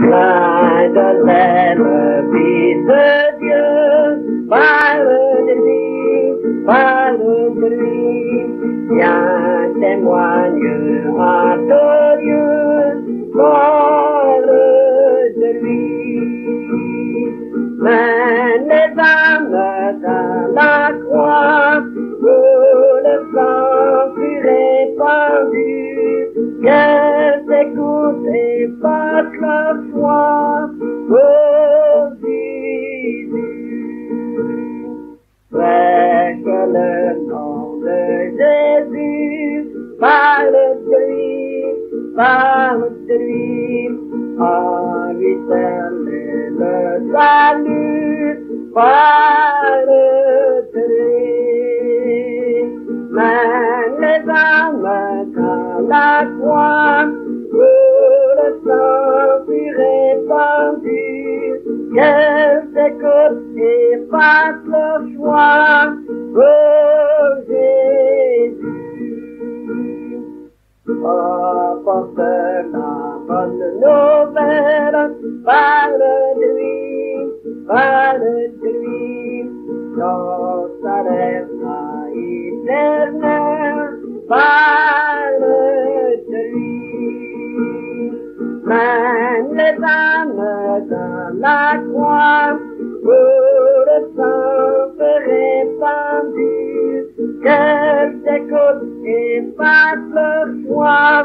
plein de lèvres, fils de Dieu, parle de lui, parle de lui, viens témoigne à ton Dieu, parle de lui. Mais les âmes dans la croix, où le sang fut répandu, et leur foi Jésus. Prêche le nom de Jésus, parle de lui, parle de lui, en lui seul le salut, parle de lui. Mais les âmes la répandu, qu'elles écoutent et fassent leur choix, oh Jésus. Apporte la bonne nouvelle, parle de lui, parle de lui, dans sa lèvre éternelle, Mais les âmes dans la croix, où le sang répandu, qu'elles écoutent et fassent leur choix,